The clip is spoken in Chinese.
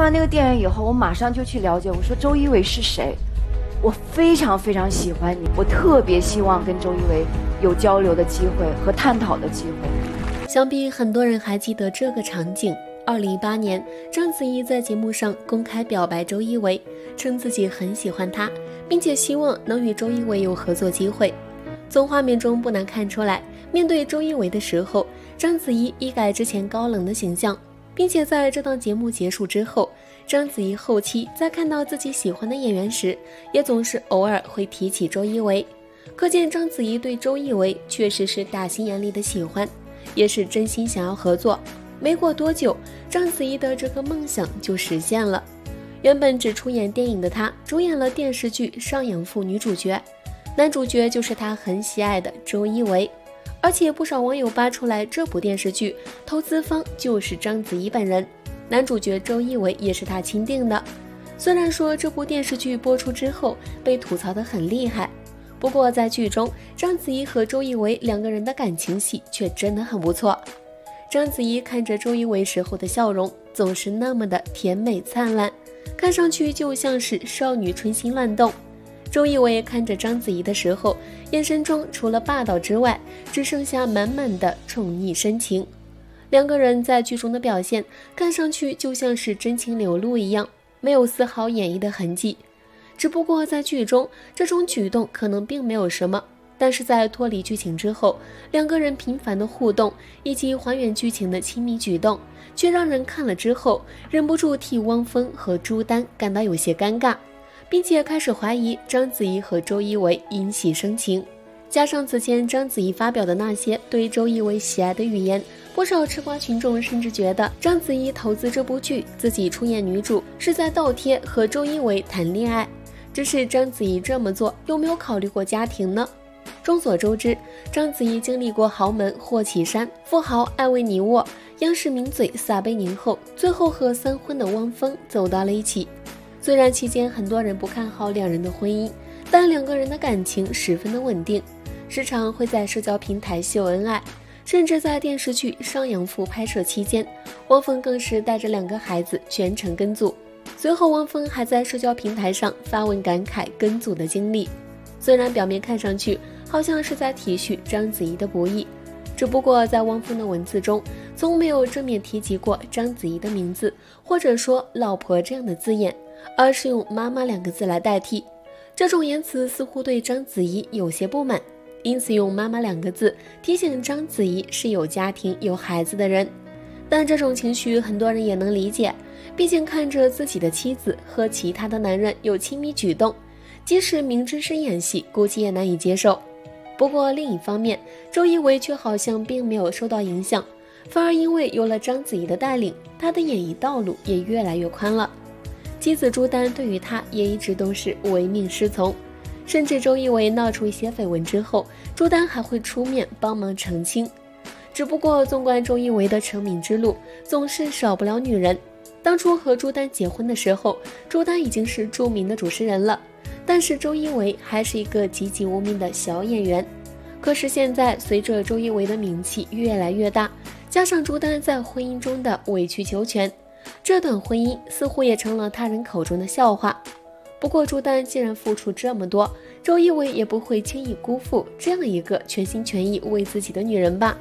看完那个电影以后，我马上就去了解，我说周一围是谁？我非常非常喜欢你，我特别希望跟周一围有交流的机会和探讨的机会。想必很多人还记得这个场景。二零一八年，章子怡在节目上公开表白周一围，称自己很喜欢他，并且希望能与周一围有合作机会。从画面中不难看出来，面对周一围的时候，章子怡一改之前高冷的形象，并且在这档节目结束之后，章子怡后期在看到自己喜欢的演员时，也总是偶尔会提起周一围，可见章子怡对周一围确实是打心眼里的喜欢，也是真心想要合作。没过多久，章子怡的这个梦想就实现了。原本只出演电影的她，主演了电视剧《上阳赋》女主角，男主角就是她很喜爱的周一围。而且不少网友扒出来，这部电视剧投资方就是章子怡本人，男主角周一围也是她钦定的。虽然说这部电视剧播出之后被吐槽的很厉害，不过在剧中，章子怡和周一围两个人的感情戏却真的很不错。章子怡看着周一围时候的笑容，总是那么的甜美灿烂，看上去就像是少女春心乱动。周一围看着章子怡的时候，眼神中除了霸道之外，只剩下满满的宠溺深情。两个人在剧中的表现，看上去就像是真情流露一样，没有丝毫演绎的痕迹。只不过在剧中，这种举动可能并没有什么。但是在脱离剧情之后，两个人频繁的互动以及还原剧情的亲密举动，却让人看了之后忍不住替汪峰和朱丹感到有些尴尬，并且开始怀疑章子怡和周一围因戏生情。加上此前章子怡发表的那些对周一围喜爱的语言，不少吃瓜群众甚至觉得章子怡投资这部剧，自己出演女主是在倒贴和周一围谈恋爱。只是章子怡这么做有没有考虑过家庭呢？众所周知，章子怡经历过豪门霍启山、富豪艾薇尼沃、央视名嘴撒贝宁后，最后和三婚的汪峰走到了一起。虽然期间很多人不看好两人的婚姻，但两个人的感情十分的稳定，时常会在社交平台秀恩爱，甚至在电视剧《上阳赋》拍摄期间，汪峰更是带着两个孩子全程跟组。随后，汪峰还在社交平台上发文感慨跟组的经历，虽然表面看上去。好像是在体恤章子怡的不易，只不过在汪峰的文字中，从没有正面提及过章子怡的名字，或者说“老婆”这样的字眼，而是用“妈妈”两个字来代替。这种言辞似乎对章子怡有些不满，因此用“妈妈”两个字提醒章子怡是有家庭、有孩子的人。但这种情绪很多人也能理解，毕竟看着自己的妻子和其他的男人有亲密举动，即使明知是演戏，估计也难以接受。不过另一方面，周一围却好像并没有受到影响，反而因为有了章子怡的带领，他的演艺道路也越来越宽了。妻子朱丹对于他也一直都是唯命是从，甚至周一围闹出一些绯闻之后，朱丹还会出面帮忙澄清。只不过纵观周一围的成名之路，总是少不了女人。当初和朱丹结婚的时候，朱丹已经是著名的主持人了。但是周一围还是一个籍籍无名的小演员，可是现在随着周一围的名气越来越大，加上朱丹在婚姻中的委曲求全，这段婚姻似乎也成了他人口中的笑话。不过朱丹既然付出这么多，周一围也不会轻易辜负这样一个全心全意为自己的女人吧。